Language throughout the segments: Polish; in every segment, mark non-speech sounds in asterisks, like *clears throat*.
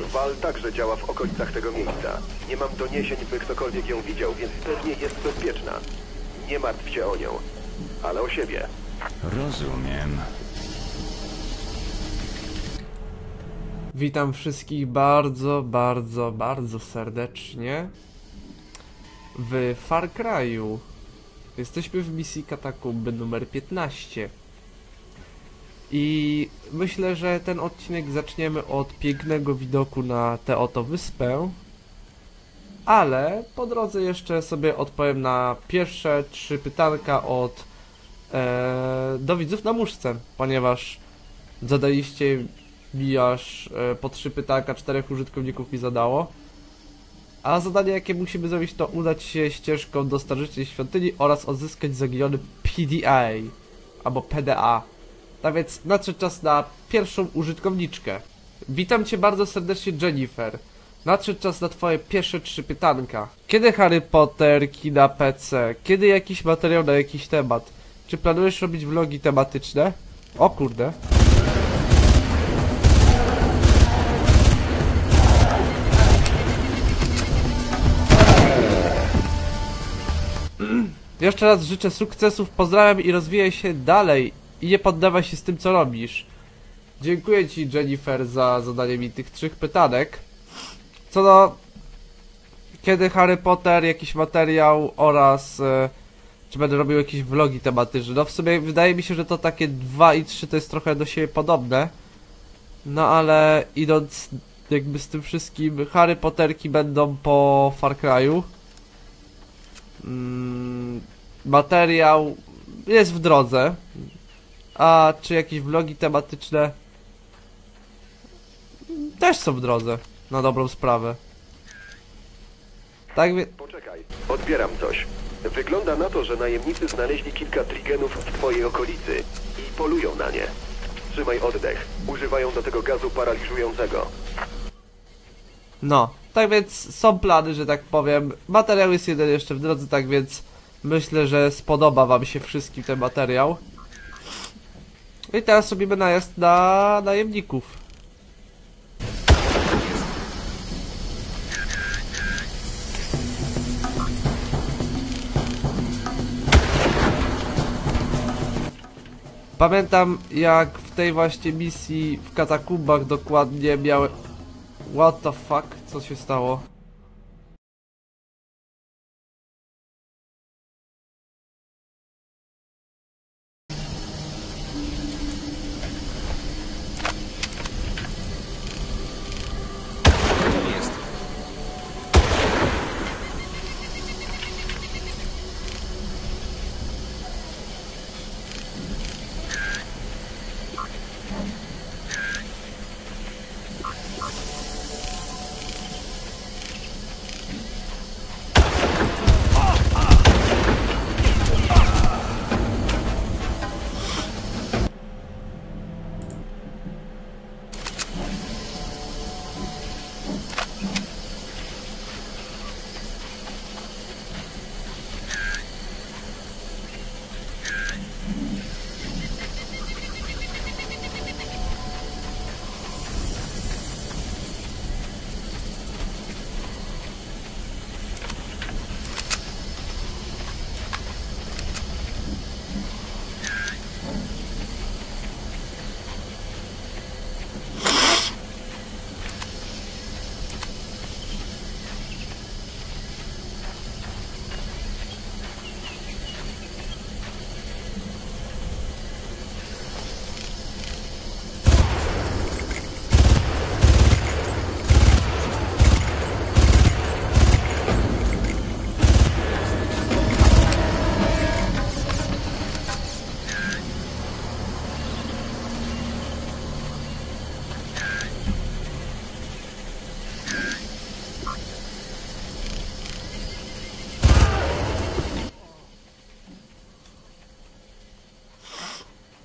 Wal także działa w okolicach tego miejsca. Nie mam doniesień, by ktokolwiek ją widział, więc pewnie jest bezpieczna. Nie martw się o nią, ale o siebie. Rozumiem. Witam wszystkich bardzo, bardzo, bardzo serdecznie w Far Cry'u. Jesteśmy w misji katakumby numer 15. I myślę, że ten odcinek zaczniemy od pięknego widoku na tę oto wyspę. Ale po drodze jeszcze sobie odpowiem na pierwsze trzy pytanka od e, do widzów na muszce, ponieważ zadaliście mi aż e, po trzy pytanka czterech użytkowników mi zadało. A zadanie jakie musimy zrobić to udać się ścieżką do starożytnej świątyni oraz odzyskać zaginiony PDA albo PDA. Tak więc nadszedł czas na pierwszą użytkowniczkę. Witam cię bardzo serdecznie Jennifer. Nadszedł czas na twoje pierwsze trzy pytanka. Kiedy Harry Potter, kina PC? Kiedy jakiś materiał na jakiś temat? Czy planujesz robić vlogi tematyczne? O kurde. Jeszcze raz życzę sukcesów, pozdrawiam i rozwijaj się dalej i nie poddawaj się z tym co robisz. Dziękuję ci Jennifer za zadanie mi tych trzech pytanek. Co do kiedy Harry Potter, jakiś materiał oraz e, czy będę robił jakieś vlogi tematyczne. No w sumie wydaje mi się, że to takie 2 i 3 to jest trochę do siebie podobne. No ale idąc jakby z tym wszystkim, Harry Potterki będą po Far Cry'u. Mm, materiał jest w drodze. A czy jakieś vlogi tematyczne też są w drodze, na dobrą sprawę. Tak więc... Poczekaj, odbieram coś. Wygląda na to, że najemnicy znaleźli kilka trigenów w twojej okolicy i polują na nie. Trzymaj oddech. Używają do tego gazu paraliżującego. No, tak więc są plany, że tak powiem. Materiał jest jeden jeszcze w drodze, tak więc myślę, że spodoba wam się wszystkim ten materiał. I teraz robimy najazd na najemników. Pamiętam jak w tej właśnie misji w katakumbach dokładnie miałem... What the fuck? Co się stało?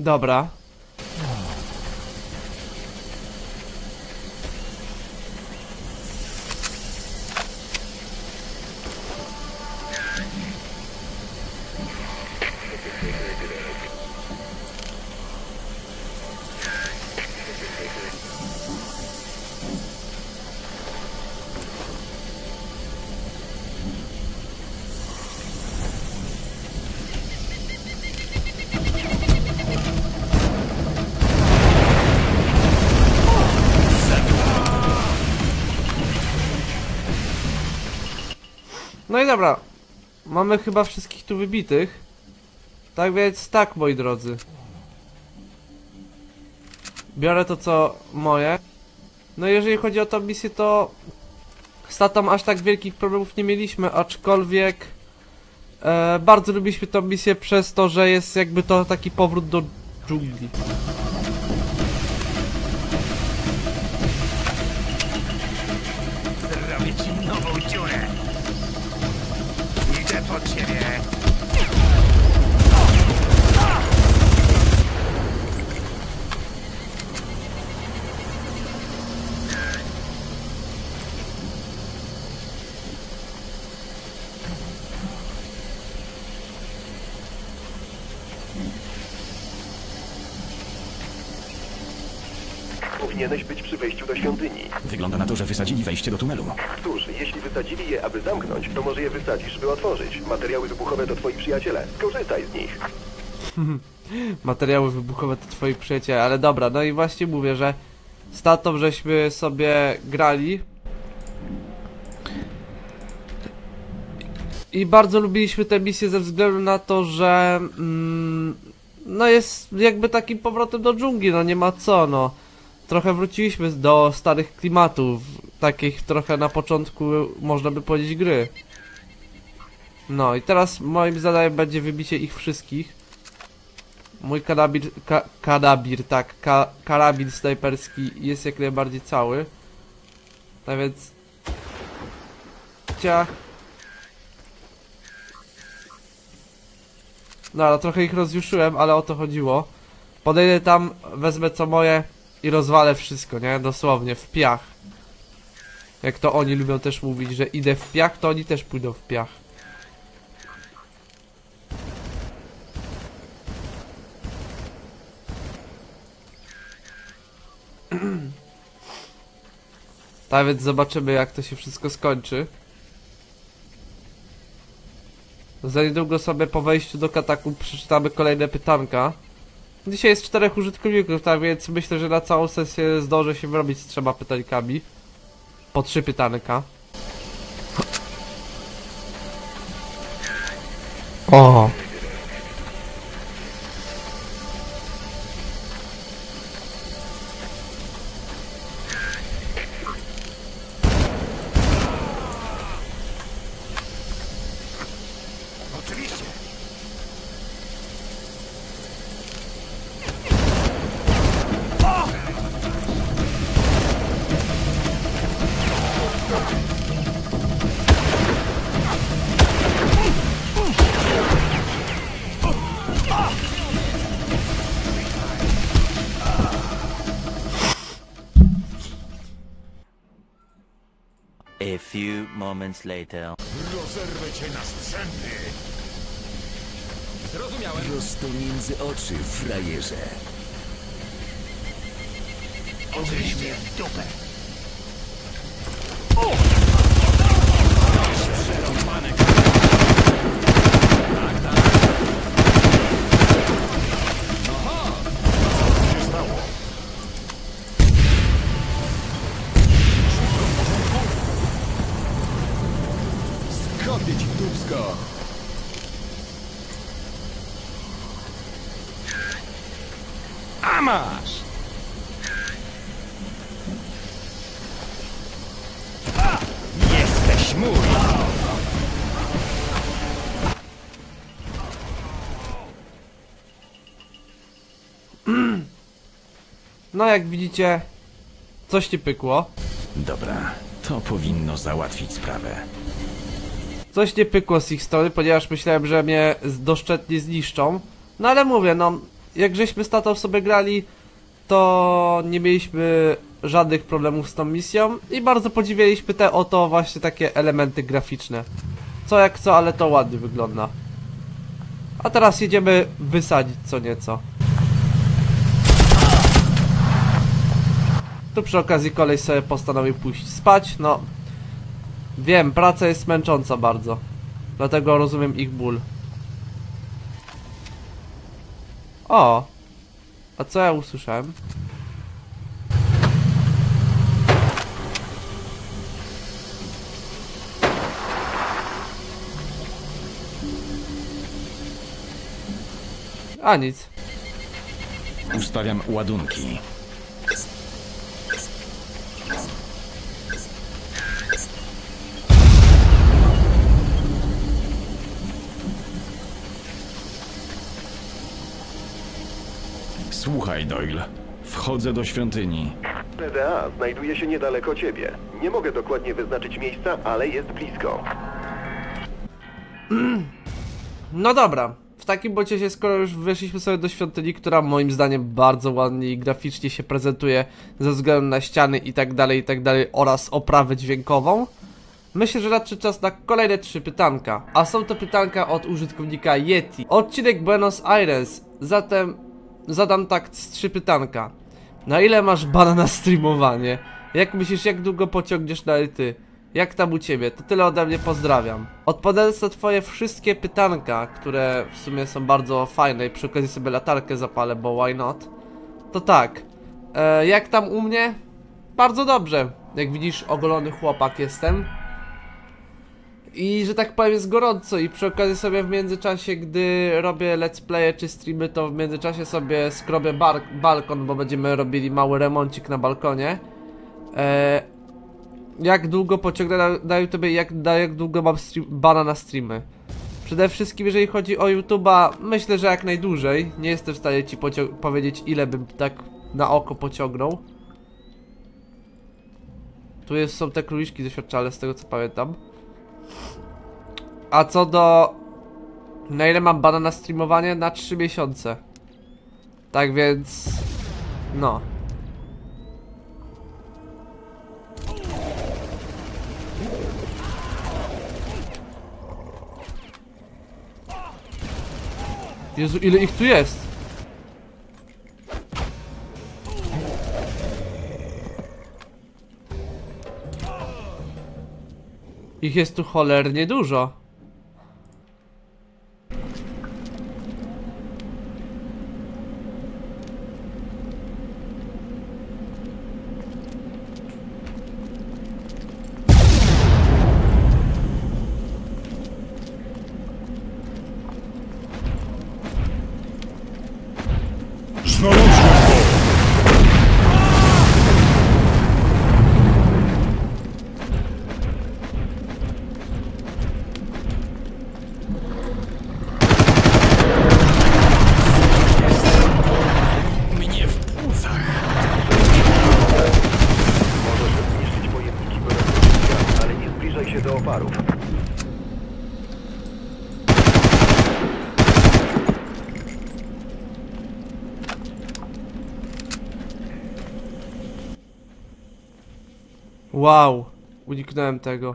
i Mamy chyba wszystkich tu wybitych. Tak więc tak, moi drodzy. Biorę to co moje. No jeżeli chodzi o tą misję, to z tatą aż tak wielkich problemów nie mieliśmy, aczkolwiek e, bardzo lubiliśmy tą misję przez to, że jest jakby to taki powrót do dżungli. Że wysadzili wejście do tunelu. Cóż, jeśli wysadzili je, aby zamknąć, to może je wysadzisz, by otworzyć. Materiały wybuchowe to twoi przyjaciele. Skorzystaj z nich. *laughs* materiały wybuchowe to twoi przyjaciele, ale dobra, no i właśnie mówię, że z tatą żeśmy sobie grali i bardzo lubiliśmy tę misję ze względu na to, że mm, no jest jakby takim powrotem do dżungli, no nie ma co, no trochę wróciliśmy do starych klimatów, takich trochę na początku można by powiedzieć gry. No i teraz moim zadaniem będzie wybicie ich wszystkich. Mój karabin, ka, karabin, tak, ka, karabin snajperski jest jak najbardziej cały. Tak więc... Ciach. No, ale trochę ich rozjuszyłem, ale o to chodziło. Podejdę tam, wezmę co moje i rozwalę wszystko, nie? Dosłownie, w piach. Jak to oni lubią też mówić, że idę w piach, to oni też pójdą w piach. *clears throat* Tak więc zobaczymy jak to się wszystko skończy. Za niedługo sobie po wejściu do katakumb przeczytamy kolejne pytanka. Dzisiaj jest czterech użytkowników, tak więc myślę, że na całą sesję zdążę się wyrobić z trzema pytankami. Po trzy pytanka. O. moments later. Rozerwę cię na strzępy. Zrozumiałem. Prosto między oczy, frajerze. Oczywiście w dupę. Go! A masz! Jesteś mój! No jak widzicie, coś ci pykło. Dobra, to powinno załatwić sprawę. Coś nie pykło z ich strony, ponieważ myślałem, że mnie doszczętnie zniszczą. No ale mówię, no, jak żeśmy z tatą sobie grali, to nie mieliśmy żadnych problemów z tą misją i bardzo podziwialiśmy te oto właśnie takie elementy graficzne. Co jak co, ale to ładnie wygląda. A teraz jedziemy wysadzić co nieco. Tu przy okazji kolej sobie postanowił pójść spać, no Wiem, praca jest męcząca bardzo. Dlatego rozumiem ich ból. O! A co ja usłyszałem? A nic. Ustawiam ładunki. Słuchaj, Doyle. Wchodzę do świątyni. PDA znajduje się niedaleko ciebie. Nie mogę dokładnie wyznaczyć miejsca, ale jest blisko. *clears throat* No dobra. W takim bądź razie, skoro już weszliśmy sobie do świątyni, która moim zdaniem bardzo ładnie i graficznie się prezentuje ze względu na ściany i tak dalej, i tak dalej oraz oprawę dźwiękową, myślę, że nadszedł czas na kolejne trzy pytanka. A są to pytanka od użytkownika Yeti. Odcinek Buenos Aires, zatem zadam tak z trzy pytanka. Na ile masz bana na streamowanie? Jak myślisz, jak długo pociągniesz na ty? Jak tam u ciebie? To tyle ode mnie, pozdrawiam. Odpowiadając na twoje wszystkie pytanka, które w sumie są bardzo fajne i przy okazji sobie latarkę zapalę, bo why not? To tak, e, jak tam u mnie? Bardzo dobrze. Jak widzisz, ogolony chłopak jestem. I że tak powiem jest gorąco i przy okazji sobie w międzyczasie, gdy robię let's playe czy streamy, to w międzyczasie sobie skrobię balkon, bo będziemy robili mały remoncik na balkonie. E, jak długo pociągnę na, na YouTube i jak, jak długo mam stream, bana na streamy. Przede wszystkim jeżeli chodzi o YouTube'a, myślę, że jak najdłużej. Nie jestem w stanie ci powiedzieć ile bym tak na oko pociągnął. Tu jest, są te króliczki doświadczalne z tego co pamiętam. A co do... Na ile mam bana na streamowanie? Na 3 miesiące. Tak więc... No. Jezu, ile ich tu jest? Ich jest tu cholernie dużo. Uniknąłem tego.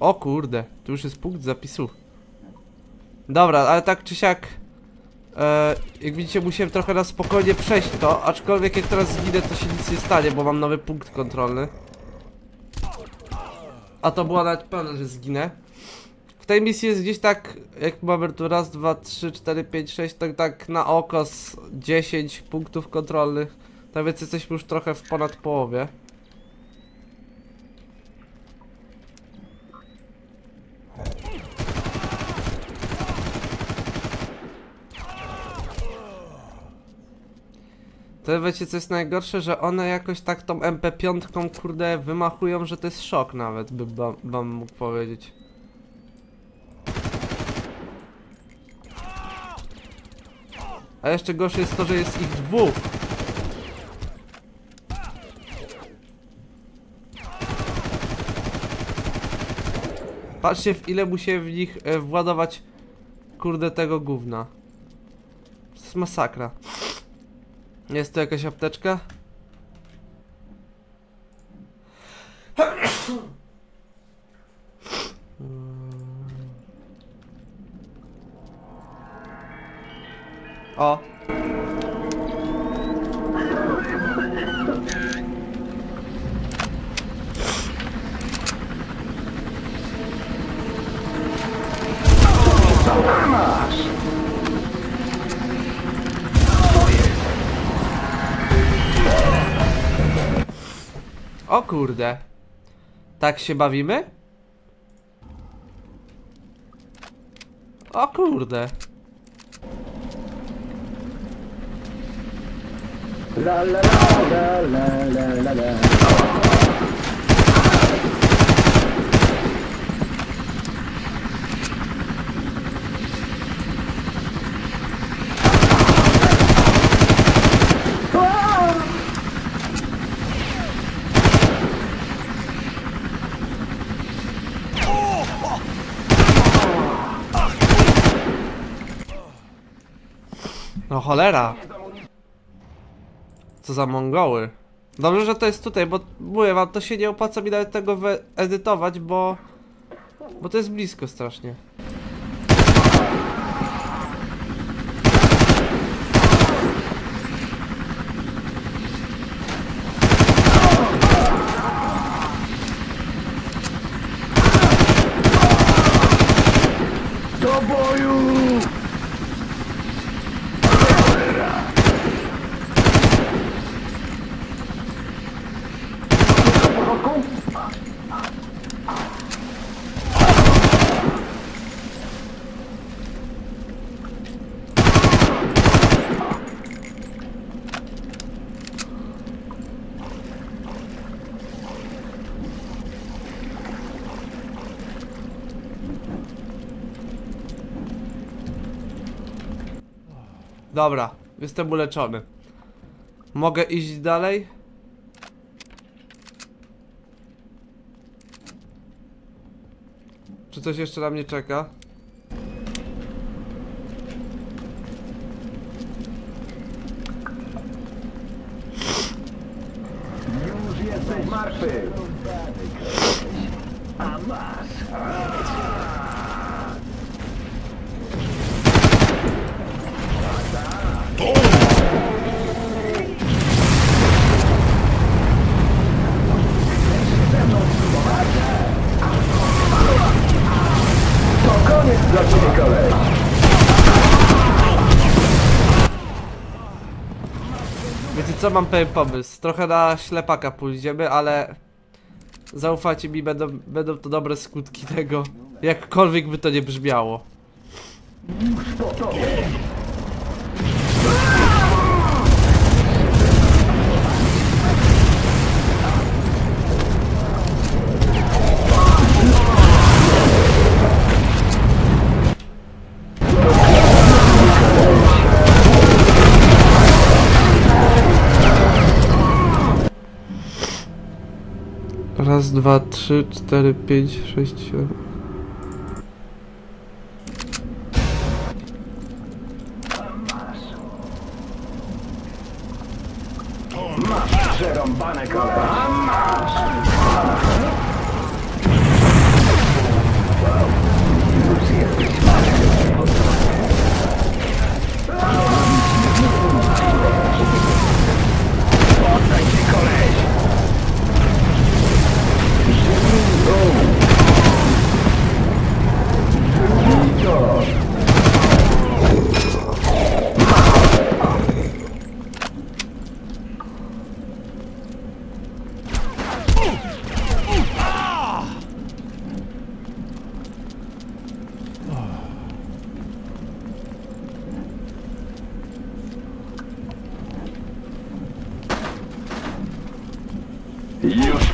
O kurde, tu już jest punkt zapisu. Dobra, ale tak czy siak, e, jak widzicie musiałem trochę na spokojnie przejść to, aczkolwiek jak teraz zginę to się nic nie stanie, bo mam nowy punkt kontrolny. A to była nawet pewne, że zginę. W tej misji jest gdzieś tak, jak mamy tu raz, dwa, trzy, cztery, pięć, sześć, tak, tak na oko z 10 punktów kontrolnych. Tak więc jesteśmy już trochę w ponad połowie. To wiecie co jest najgorsze, że one jakoś tak tą MP5 kurde wymachują, że to jest szok nawet, by wam, mógł powiedzieć. A jeszcze gorsze jest to, że jest ich dwóch. Patrzcie w ile musiałem w nich e, władować kurde tego gówna. To jest masakra. Jest tu jakaś apteczka? O! O kurde. Tak się bawimy? O kurde. No cholera. Co za mongoły. Dobrze, że to jest tutaj, bo mówię wam, to się nie opłaca mi nawet tego edytować, bo... Bo to jest blisko strasznie. Dobra, jestem uleczony. Mogę iść dalej? Czy coś jeszcze na mnie czeka? Co, mam pewien pomysł. Trochę na ślepaka pójdziemy, ale... Zaufajcie mi, będą, będą to dobre skutki tego. Jakkolwiek by to nie brzmiało. Raz, dwa, trzy, cztery, pięć, sześć, siedem. Masz przerąbane kolana.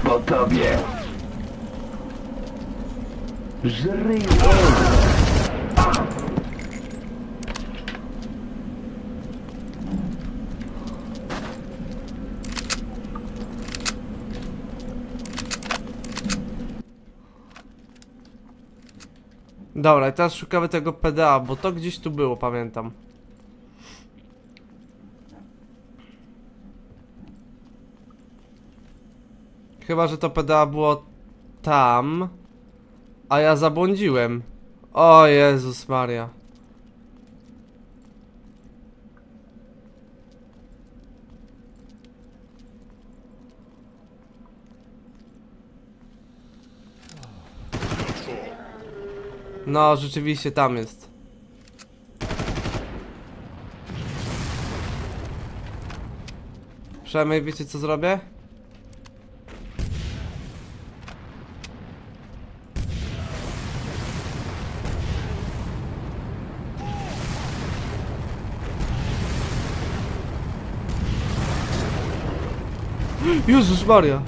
Po tobie. Żryj Dobra, i teraz szukamy tego PDA, bo to gdzieś tu było, pamiętam. Chyba, że to PDA było tam, a ja zabłądziłem. O Jezus Maria. No, rzeczywiście tam jest. Przynajmniej wiecie co zrobię? Jezus Maria!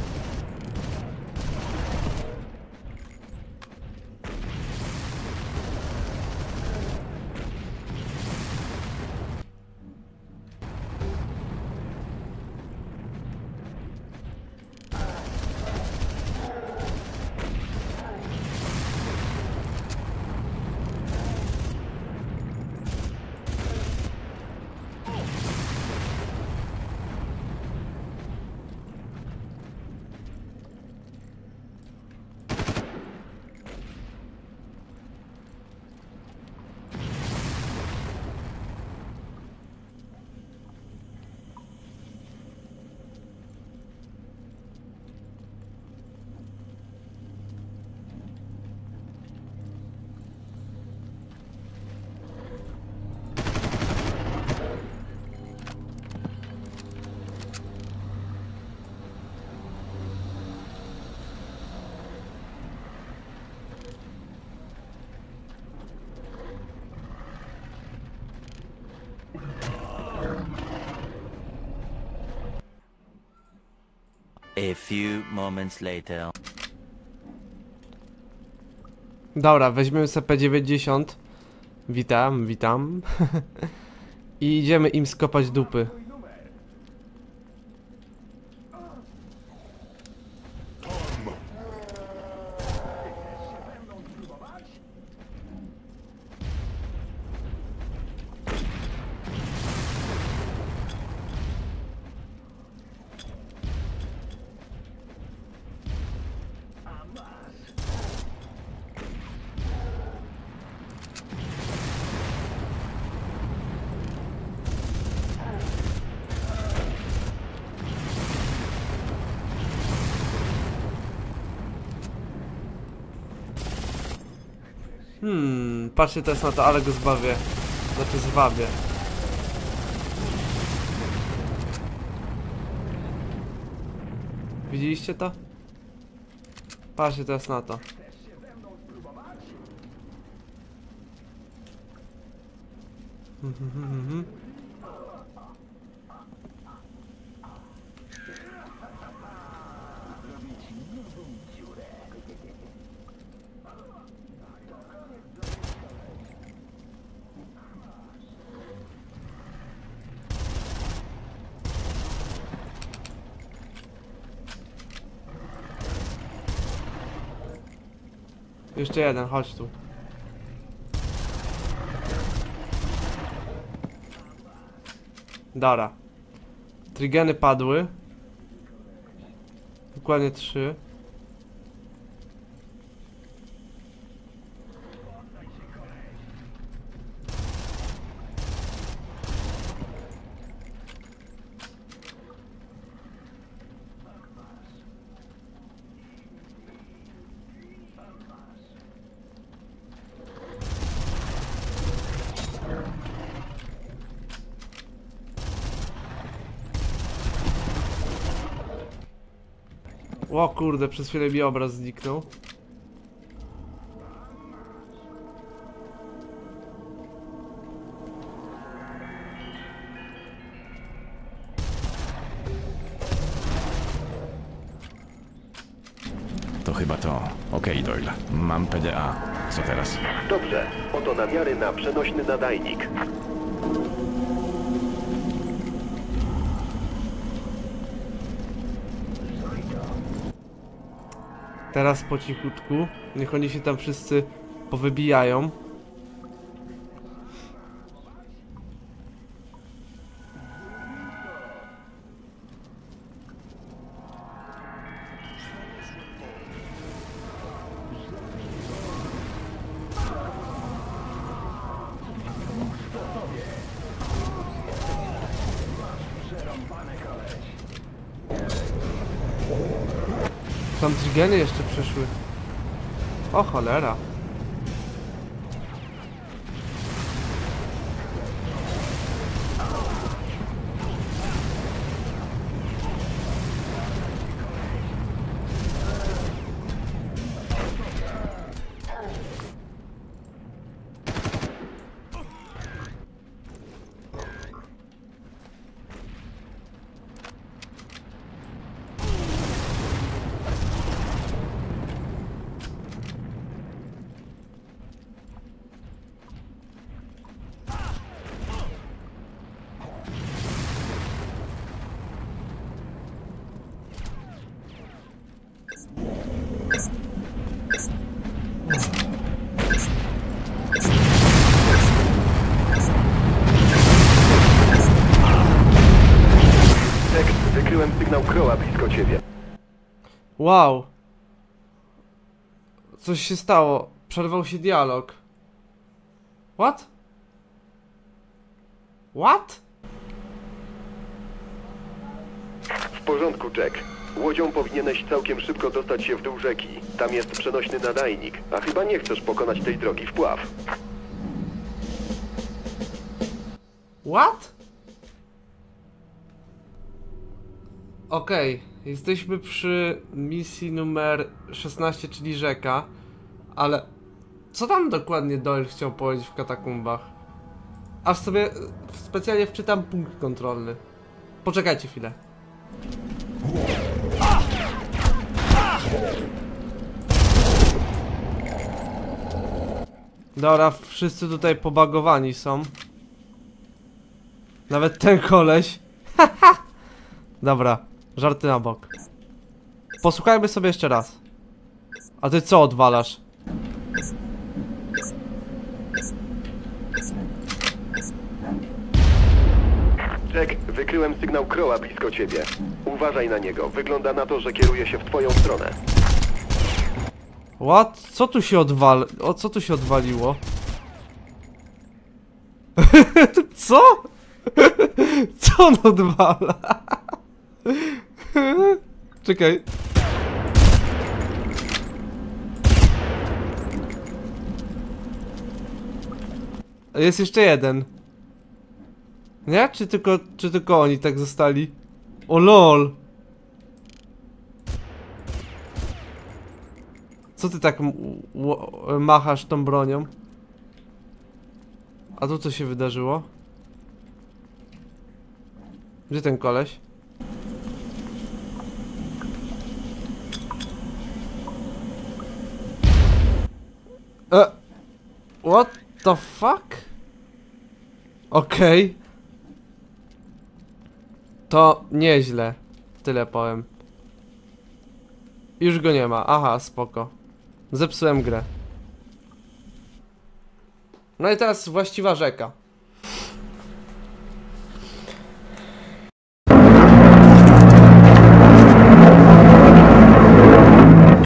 A few moments later. Dobra, weźmiemy CP90. Witam, witam. *laughs* I idziemy im skopać dupy. Patrzcie teraz na to, ale go zbawię. Znaczy zwabię. Widzieliście to? Patrzcie teraz na to. Jeszcze jeden, chodź tu. Dobra. Trigeny padły. Dokładnie trzy. O kurde, przez chwilę mi obraz zniknął. Chyba to. Okej, Doyle. Mam PDA. Co teraz? Dobrze, oto namiary na przenośny nadajnik. Teraz po cichutku. Niech oni się tam wszyscy powybijają. Tam trigeny jeszcze przeszły. O cholera. Wykryłem sygnał Croa blisko ciebie. Wow. Coś się stało. Przerwał się dialog. What? What? W porządku, Jack. Łodzią powinieneś całkiem szybko dostać się w dół rzeki. Tam jest przenośny nadajnik, a chyba nie chcesz pokonać tej drogi wpław. What? Okej, jesteśmy przy misji numer 16, czyli rzeka, ale co tam dokładnie Doyle chciał powiedzieć w katakumbach? Aż sobie specjalnie wczytam punkt kontrolny. Poczekajcie chwilę. Dobra, wszyscy tutaj pobagowani są. Nawet ten koleś. *laughs* Dobra, żarty na bok. Posłuchajmy sobie jeszcze raz. A ty co odwalasz? Jack, wykryłem sygnał Croa blisko ciebie. Uważaj na niego. Wygląda na to, że kieruje się w twoją stronę. What? Co tu się odwal... O, co tu się odwaliło? *laughs* co? *laughs* co on odwala? *laughs* Czekaj. Jest jeszcze jeden. Nie? Czy tylko, czy tylko oni tak zostali? O lol. Co ty tak machasz tą bronią? A tu co się wydarzyło? Gdzie ten koleś? E, what the fuck? Okej. To nieźle. Tyle powiem. Już go nie ma. Aha, spoko. Zepsułem grę. No i teraz właściwa rzeka.